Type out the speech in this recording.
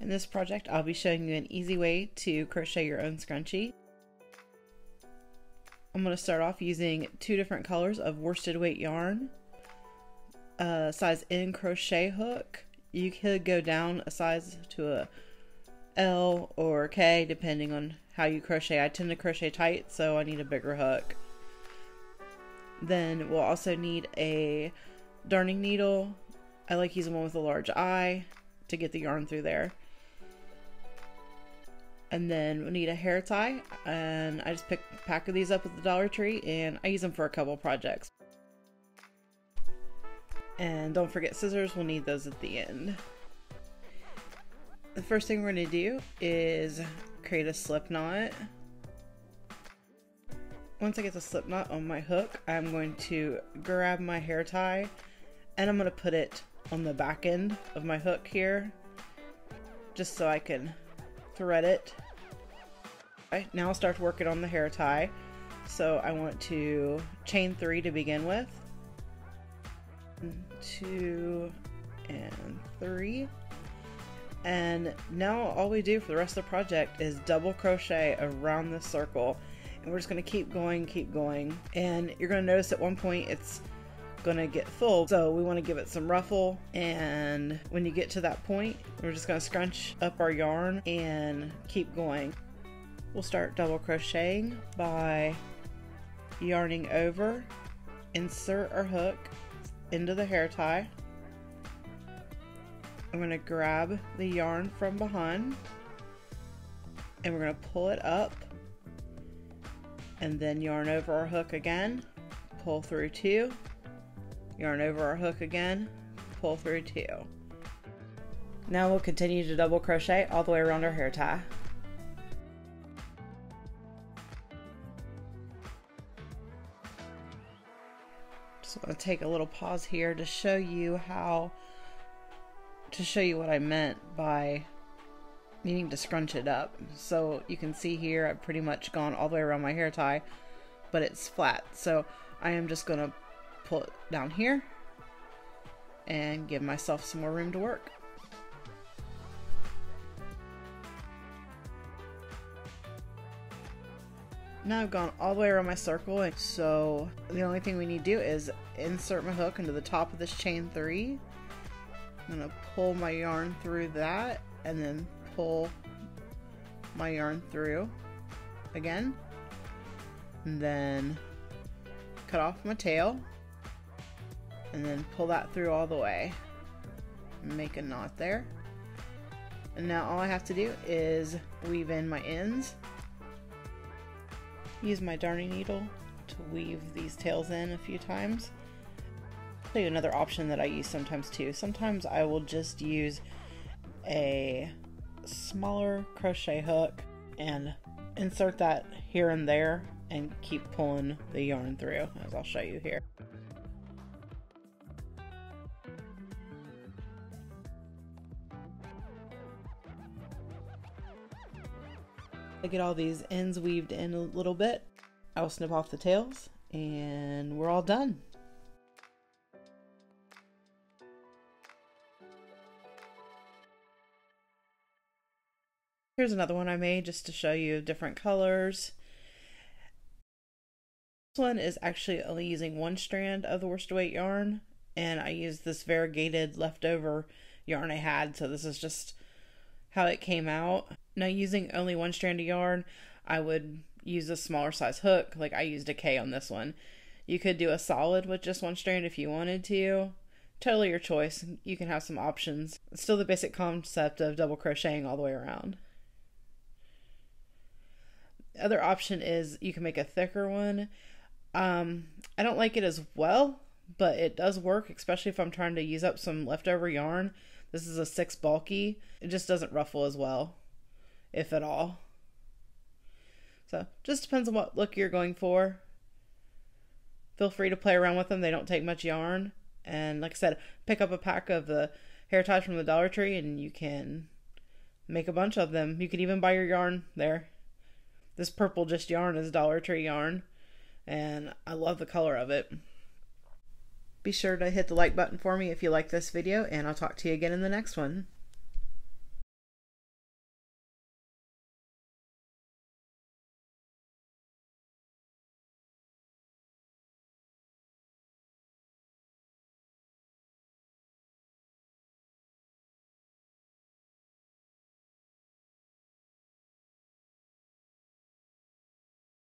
In this project, I'll be showing you an easy way to crochet your own scrunchie. I'm going to start off using two different colors of worsted weight yarn, a size N crochet hook. You could go down a size to a L or K depending on how you crochet. I tend to crochet tight, so I need a bigger hook. Then we'll also need a darning needle. I like using one with a large eye to get the yarn through there. And then we need a hair tie, and I just pick a pack of these up at the Dollar Tree, and I use them for a couple projects. And don't forget scissors, we'll need those at the end. The first thing we're going to do is create a slip knot. Once I get the slip knot on my hook, I'm going to grab my hair tie and I'm going to put it on the back end of my hook here just so I can thread it. Right, now start working on the hair tie. So I want to chain three to begin with. Two and three. And now all we do for the rest of the project is double crochet around the circle. And we're just going to keep going, keep going. And you're going to notice at one point it's to get full. So we want to give it some ruffle. And when you get to that point, we're just to scrunch up our yarn and keep going. We'll start double crocheting by yarning over, insert our hook into the hair tie. I'm to grab the yarn from behind and we're to pull it up and then yarn over our hook again, pull through two, yarn over our hook again, pull through two. Now we'll continue to double crochet all the way around our hair tie. Just going to take a little pause here to show you how to show you what I meant by needing to scrunch it up. So you can see here I've pretty much gone all the way around my hair tie, but it's flat. So I am just going to pull it down here and give myself some more room to work. Now I've gone all the way around my circle and so the only thing we need to do is insert my hook into the top of this chain three. I'm to pull my yarn through that and then pull my yarn through again. And then cut off my tail and then pull that through all the way. Make a knot there. And now all I have to do is weave in my ends use my darning needle to weave these tails in a few times. Tell you another option that I use sometimes too. Sometimes I will just use a smaller crochet hook and insert that here and there and keep pulling the yarn through as I'll show you here. I get all these ends weaved in a little bit. I'll snip off the tails and we're all done. Here's another one I made just to show you different colors. This one is actually only using one strand of the worsted weight yarn and I used this variegated leftover yarn I had so this is just how it came out. Now using only one strand of yarn, I would use a smaller size hook. Like I used a K on this one. You could do a solid with just one strand if you wanted to. Totally your choice. You can have some options. It's still the basic concept of double crocheting all the way around. other option is you can make a thicker one. Um, I don't like it as well, but it does work, especially if I'm trying to use up some leftover yarn. This is a six bulky. It just doesn't ruffle as well if at all. So just depends on what look you're going for. Feel free to play around with them. They don't take much yarn. And like I said, pick up a pack of the hair ties from the Dollar Tree and you can make a bunch of them. You can even buy your yarn there. This purple just yarn is Dollar Tree yarn. And I love the color of it. Be sure to hit the like button for me if you like this video, and I'll talk to you again in the next one.